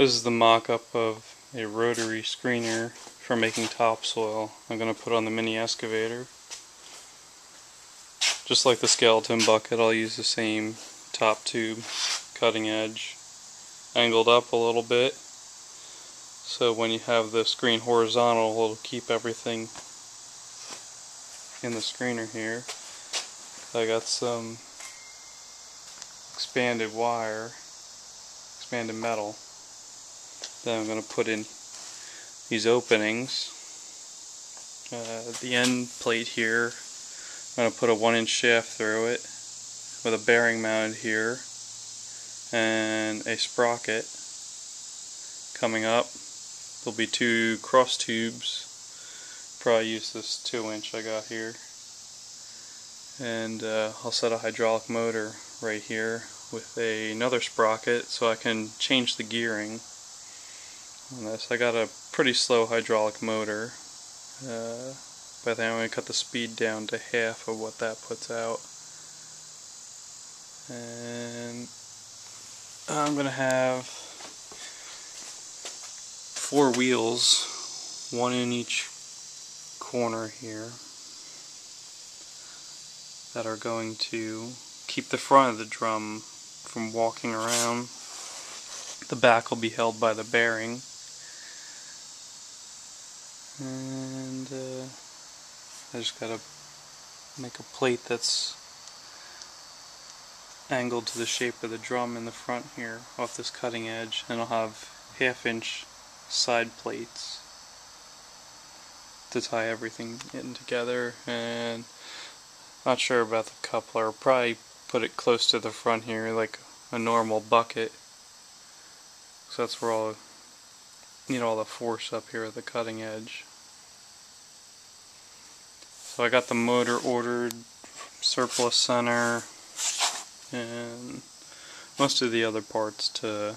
This is the mock-up of a rotary screener for making topsoil. I'm going to put on the mini excavator. Just like the skeleton bucket, I'll use the same top tube, cutting edge, angled up a little bit. So when you have the screen horizontal, it'll keep everything in the screener here. I got some expanded wire, expanded metal. Then I'm going to put in these openings. Uh, the end plate here, I'm going to put a one inch shaft through it with a bearing mounted here and a sprocket coming up. There'll be two cross tubes. Probably use this two inch I got here. And uh, I'll set a hydraulic motor right here with a, another sprocket so I can change the gearing on this. I got a pretty slow hydraulic motor. Uh, but then I'm going to cut the speed down to half of what that puts out. And I'm going to have four wheels, one in each corner here, that are going to keep the front of the drum from walking around. The back will be held by the bearing. And uh, I just gotta make a plate that's angled to the shape of the drum in the front here off this cutting edge and I'll have half inch side plates to tie everything in together and not sure about the coupler. Probably put it close to the front here like a normal bucket. So that's where all you know all the force up here at the cutting edge so I got the motor ordered surplus center and most of the other parts to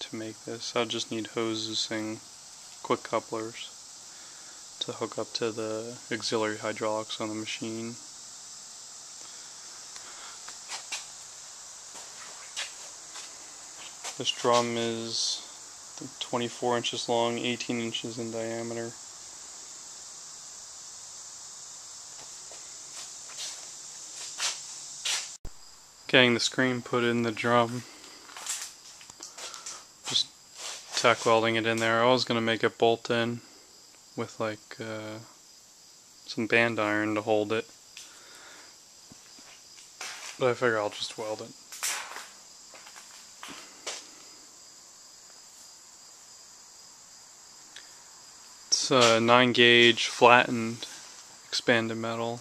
to make this. I'll just need hoses and quick couplers to hook up to the auxiliary hydraulics on the machine. This drum is 24 inches long, 18 inches in diameter. Getting the screen put in the drum. Just tack welding it in there. I was going to make it bolt in with like uh, some band iron to hold it. But I figure I'll just weld it. It's a 9 gauge flattened expanded metal.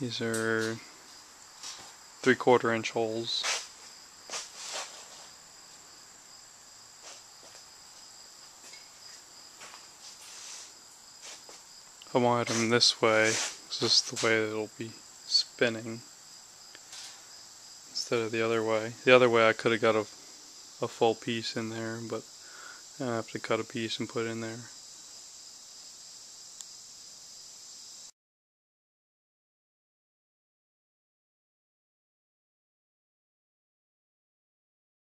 These are three quarter inch holes. I wanted them this way, this is the way it'll be spinning instead of the other way. The other way I could have got a, a full piece in there, but I have to cut a piece and put in there.